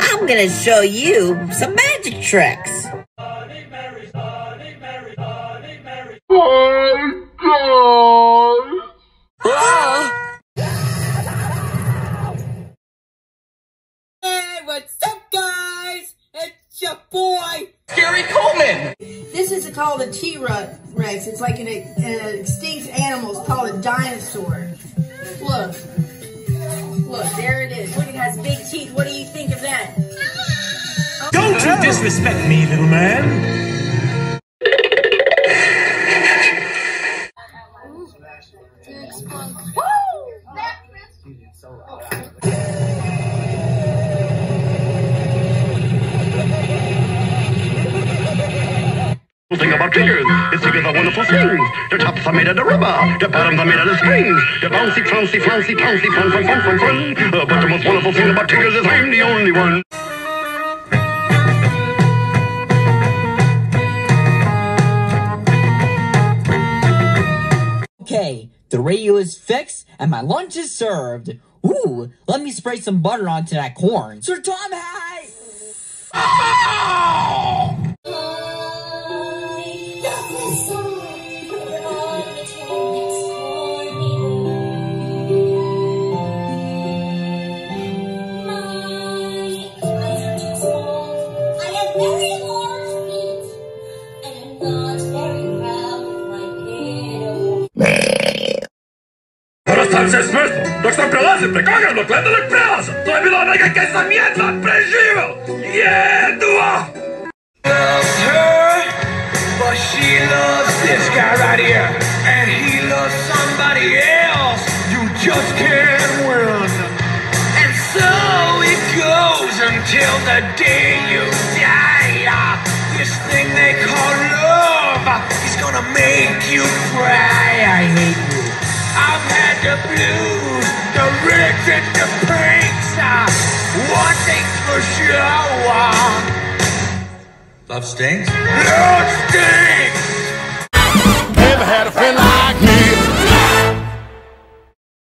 I'm gonna show you some magic tricks. Hey, what's up, guys? It's your boy. Gary Coleman! This is called a T-Rex. It's like an, an extinct animal. It's called a dinosaur. Look. Look, Don't you disrespect me, little man. thing about Tiggers is Tiggers are wonderful things. The tops are made of the rubber, the bottoms are made of the springs. The bouncy, flouncy, flouncy, pouncy, fun, fun, fun, fun. Uh, but the most wonderful thing about Tiggers is I'm the only one. The radio is fixed and my lunch is served. Ooh, let me spray some butter onto that corn. Sir Tom Hay! sam se smrzno. Dok sam prelazio preko ogromnog ledenog prelaza. To je bilo nekaj, kaj sam jedva preživel. Jedva! Loves her, but she loves this guy right here. And he loves somebody else. You just can't win. And so it goes until the day you die. This thing they call the blues, the rigs, and the pinks. Ah, One thing's for sure. Love stinks? Love stinks!